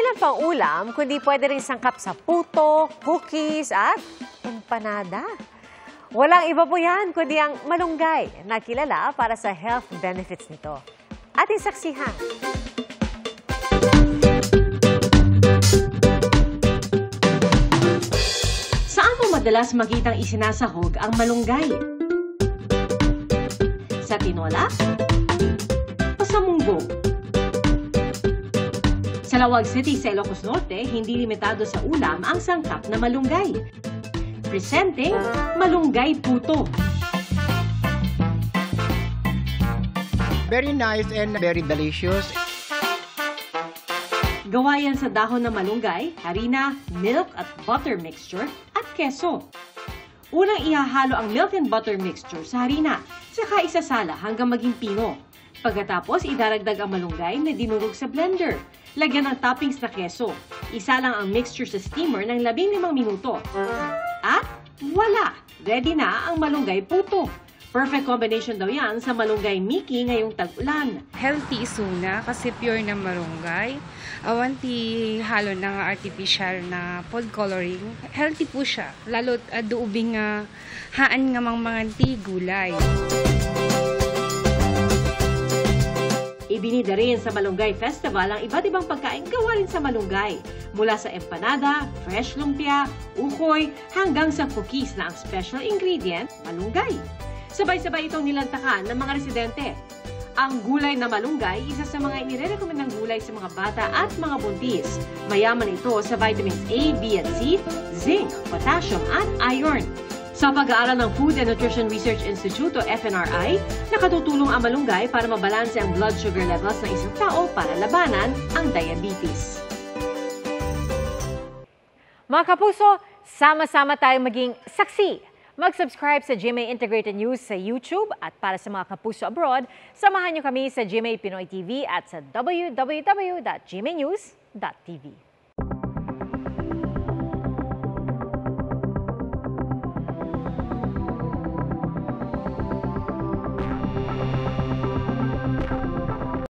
lang pang ulam, kundi pwede rin sangkap sa puto, cookies at empanada. Walang iba po yan, kundi ang malunggay na kilala para sa health benefits nito. Ating saksihan. Saan mo madalas makitang isinasahog ang malunggay? Sa tinola? O sa munggo? Sa Lawag City, sa Ilocos Norte, hindi limitado sa ulam ang sangkap na malunggay. Presenting Malunggay Puto. Very nice and very delicious. Gawa yan sa dahon ng malunggay, harina, milk at butter mixture at keso. Unang ihahalo ang milk and butter mixture sa harina, saka isasala hanggang maging pino. Pagkatapos, idaragdag ang malunggay na dinurog sa blender. Lagyan ng toppings na keso. Isalang ang mixture sa steamer ng 15 minuto. At wala! Ready na ang malunggay puto. Perfect combination daw yan sa malunggay Mickey ngayong tag-ulan. healthy isuna kasi pure na marunggay. Awanti halo ng artificial na food coloring. Healthy po siya. Lalo uh, duubing nga haan nga mga ti gulay. Ibinida rin sa Malunggay Festival ang iba't ibang pagkain gawa rin sa malunggay. Mula sa empanada, fresh lumpia, ukoy, hanggang sa cookies na ang special ingredient, malunggay. Sabay-sabay itong nilantakan ng mga residente. Ang gulay na malunggay, isa sa mga inirecommend ng gulay sa mga bata at mga buntis. Mayaman ito sa vitamins A, B at C, zinc, potassium at iron. Sa pag-aaral ng Food and Nutrition Research Institute o FNRI, nakatutulong ang malunggay para mabalanse ang blood sugar levels ng isang tao para labanan ang diabetes. Mga kapuso, sama-sama tayong maging saksi. Mag-subscribe sa GMA Integrated News sa YouTube at para sa mga kapuso abroad, samahan niyo kami sa GMA Pinoy TV at sa www.gmanews.tv.